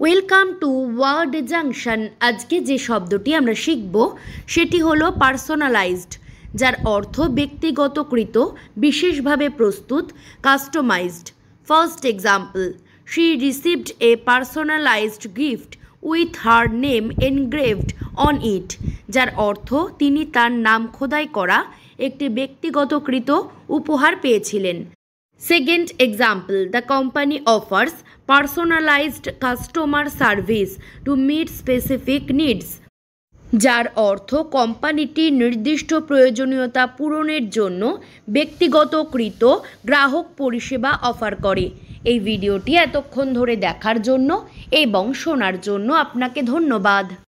Welcome to word junction আজকে যে শব্দটি আমরা শিখব, সেটি হলো পার্সোনালাইজড যার অর্থ ব্যক্তিগতকৃত, বিশেষভাবে প্রস্তুত customized first example she received a personalized gift with her name engraved on it যার অর্থ তিনি তার নাম খোদাই করা একটি ব্যক্তিগতকৃত উপহার পেয়েছিলেন। Second example, the company offers personalized customer service to meet specific needs. যার অর্থ কোম্পানিটি নির্দিষ্ট প্রয়োজনীয়তা পূরণের জন্য ব্যক্তিগতকৃত গ্রাহক পরিষেবা অফার করে এই ভিডিওটি এতক্ষণ ধরে দেখার জন্য এবং শোনার জন্য আপনাকে ধন্যবাদ